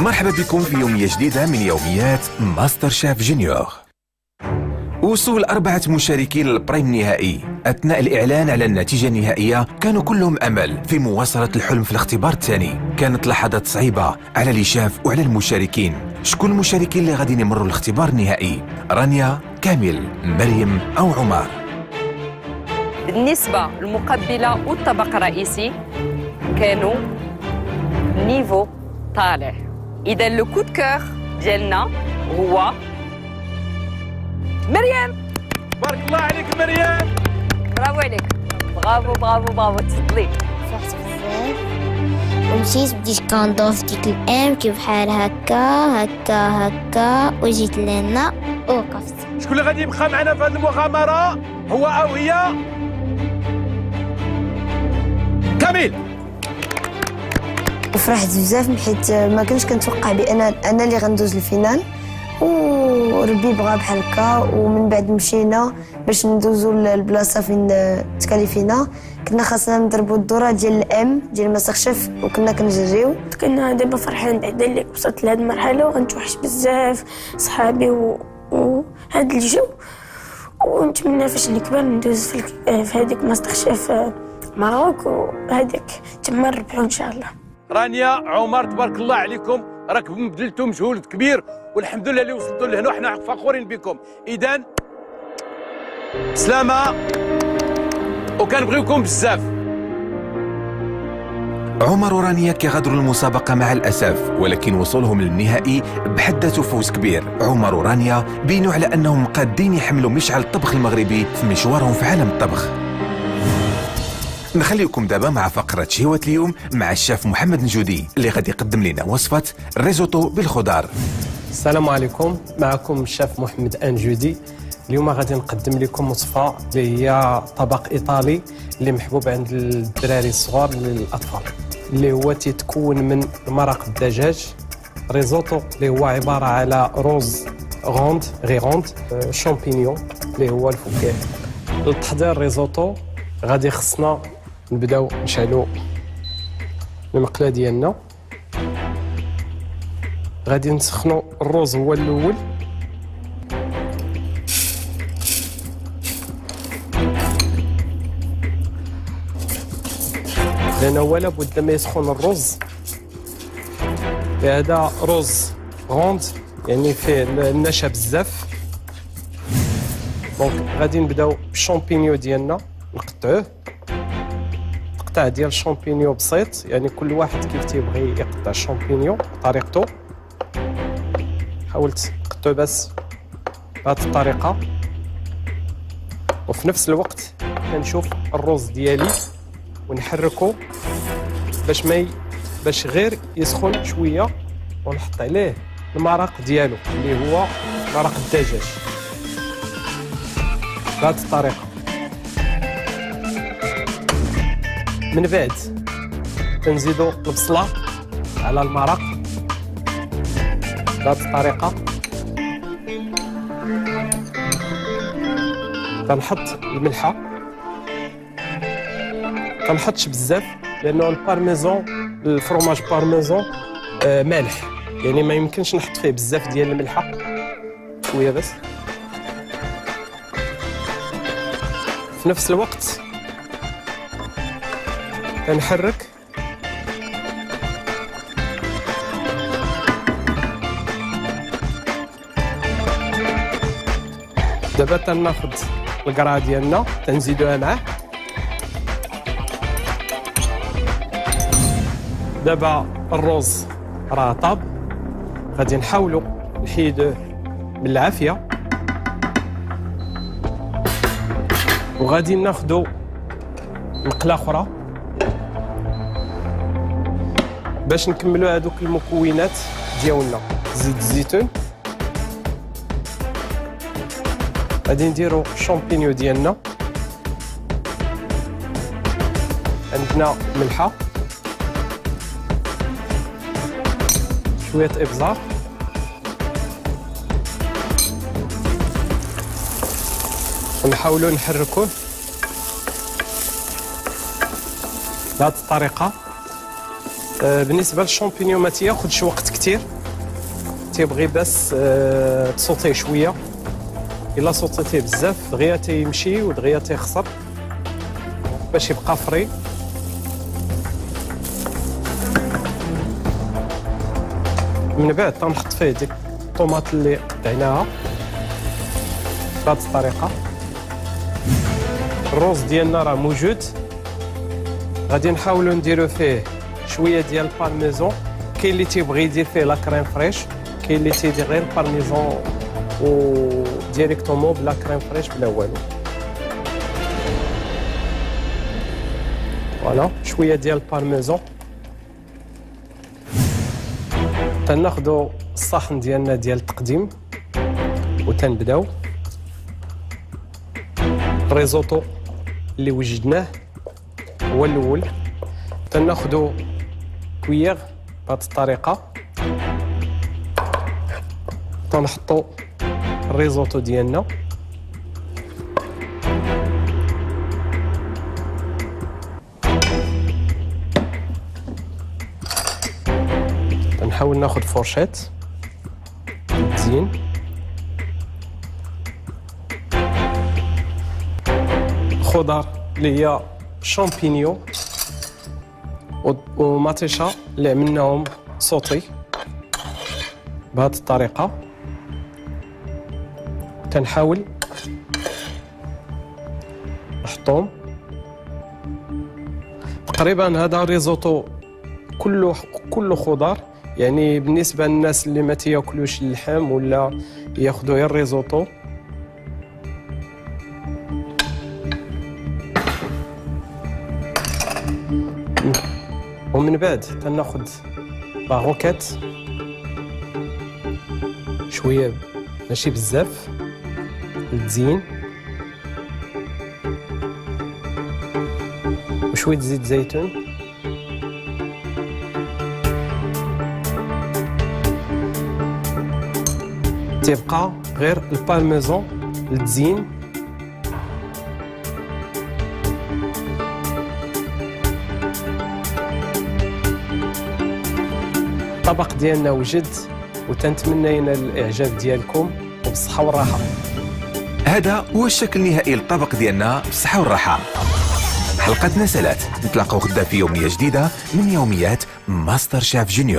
مرحبا بكم في يومية جديدة من يوميات ماستر شيف جونيور. وصول أربعة مشاركين لل prime النهائي. أثناء الإعلان على النتيجة النهائية كانوا كلهم أمل في مواصلة الحلم في الاختبار الثاني. كانت لحظات صعيبة على اللي شاف وعلى المشاركين. شكون المشاركين اللي غادي يمروا الاختبار النهائي؟ رانيا كامل مريم أو عمر. بالنسبة المقبلة والطبق الرئيسي كانوا نيفو طالع إذا لو كود كور ديالنا هو مريم بارك الله عليك مريم برافو عليك برافو برافو برافو تفضلي فرحت بزاف ومشيت بديت كنضوف ديك الام كي بحال هكا هكا هكا وجيت لهنا ووقفت شكون اللي غادي يبقى معنا في هذه المغامره هو أو هي كامل وفرحت بزاف حيت ما كنتش كنتوقع بأن أنا اللي غندوز الفينال وربي بغا بحال هكا ومن بعد مشينا باش ندوزو البلاصه فين تكاليفينا كنا خاصنا نضربوا الدورة ديال الأم ديال مسخ شيف وكنا كنجريو كنا دابا فرحان بعدا اللي وصلت لهاد المرحلة وغنتوحش بزاف صحابي. وهاد الجو ونتمنى فاش نكبر ندوز في. في هذيك ماستر شيف ماروك وهذيك تما نربحو إن شاء الله رانيا عمر تبارك الله عليكم. راكم بذلتوا مجهود كبير والحمد لله اللي وصلتوا لهنا وحنا فخورين بكم. اذا سلامة. وكنبغيوكم بزاف. عمر ورانيا كيغادروا المسابقة مع الأسف ولكن وصولهم للنهائي بحد ذاته فوز كبير. عمر ورانيا بينوا على أنهم قادين يحملوا مشعل الطبخ المغربي في مشوارهم في عالم الطبخ. نخليكم دابا مع فقرة شهوة اليوم مع الشيف محمد أنجودي اللي غادي يقدم لنا وصفة ريزوتو بالخضار. السلام عليكم معكم الشيف محمد أنجودي. اليوم غادي نقدم لكم وصفة اللي هي طبق إيطالي اللي محبوب عند الدراري الصغار للأطفال اللي هو تيتكون من مرق الدجاج. ريزوتو اللي هو عبارة على riz rond، riz rond champignon اللي هو الفكاهه لتحضير ريزوتو غادي خصنا نبداو نشعلو المقله ديالنا. غادي نسخنو الروز هو الأول. لأن هو لابد ما يسخن الرز هذا رز rond يعني فيه النشا بزاف. donc غادي نبداو بالشامبينيو ديالنا نقطعوه. تقطع ديال الشامبينيو بسيط يعني كل واحد كيف تيبغي يقطع الشامبينيو بطريقته. حاولت نقطعو بس بهذه الطريقة. وفي نفس الوقت كنشوف الرز ديالي ونحركو باش ما. باش غير يسخن شوية ونحط عليه المرق ديالو اللي هو مرق الدجاج. بهذه الطريقة. من بعد كنزيدو البصله على المرق. بهذه الطريقة كنحط الملحة. كنحطش بزاف لأنه ال parmesan ال fromage parmesan آه مالح. يعني ما يمكنش نحط فيه بزاف ديال الملحة. شوية بس في نفس الوقت كنحرك دابا تناخد القرعه ديالنا تنزيدوها معاه. دابا الروز راه طاب غادي نحاولوا نحيدوه بالعافية. وغادي ناخدو مقله أخرى. باش نكملوا هذوك المكونات ديالنا. زيت الزيتون. غادي نديرو الشامبينيو ديالنا. عندنا ملحة. شوية إبزار. ونحاولوا نحركوه. بهذه الطريقة. بالنسبة للشامبينيون ما تياخذش وقت كثير تيبغي بس آه، تصوتيه شوية. إلا صوتيتيه بزاف دغيا تيمشي ودغيا تيخسر باش يبقى فري. من بعد تنحط فيه ديك الطوماط اللي قطعناها بهذه الطريقة. الروز ديالنا راه موجود. غادي نحاولوا نديرو فيه شوية ديال البارميزون كاين اللي تيبغي يدير فيه la crème fraîche كاين اللي تيدير غير البارميزون و directement بلا crème fraîche بلا والو. voilà شوية ديال البارميزون تناخدو الصحن ديالنا ديال التقديم وتنبداو الريزوتو اللي وجدناه هو الأول. تناخدو cuillère بهذه الطريقة. تنحطو الريزوتو ديالنا. تنحاول ناخد فورشيت. تزين خضر اللي هي شامبينيو. وماتيشا اللي عملناهم صوتي بهذه الطريقة. تنحاول نحطهم. تقريبا هذا ريزوتو كله كله خضار. يعني بالنسبة للناس اللي ما تياكلوش اللحم ولا ياخذوا غير الريزوتو بعد تناخذ la roquette شوية ماشي بزاف. التزيين وشوية زيت زيتون. تيبقى غير البارميزون التزيين الطبق ديالنا وجد وتنتمنى ينال الإعجاب ديالكم وبالصحة والراحة. هذا هو الشكل النهائي للطبق ديالنا بالصحة والراحة. حلقتنا سالات نتلاقاو غدا في يومية جديدة من يوميات ماستر شيف جونيور.